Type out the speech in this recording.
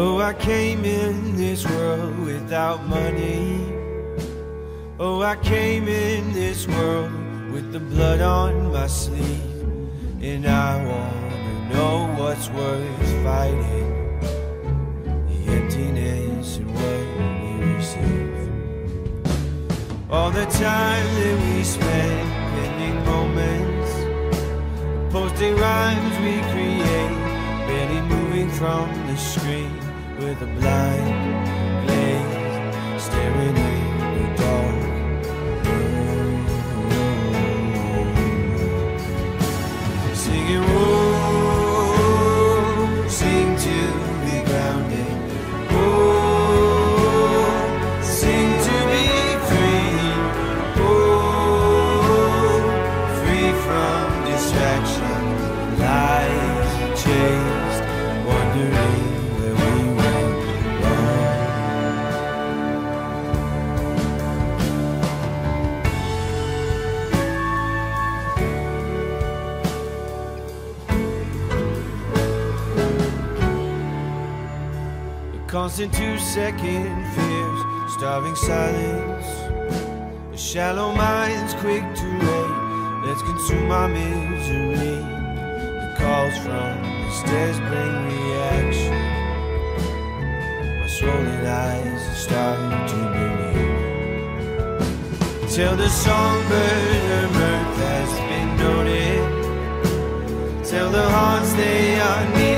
Oh, I came in this world without money. Oh, I came in this world with the blood on my sleeve. And I wanna know what's worth fighting the emptiness and what we receive. All the time that we spend pending moments, posting rhymes we create, barely moving from the screen with a blind constant two second fears, starving silence. A shallow mind's quick to rate, let's consume our misery. The calls from the stairs bring reaction. My swollen eyes are starting to believe. Till the songbird her mirth has been noted. Tell the hearts they are needed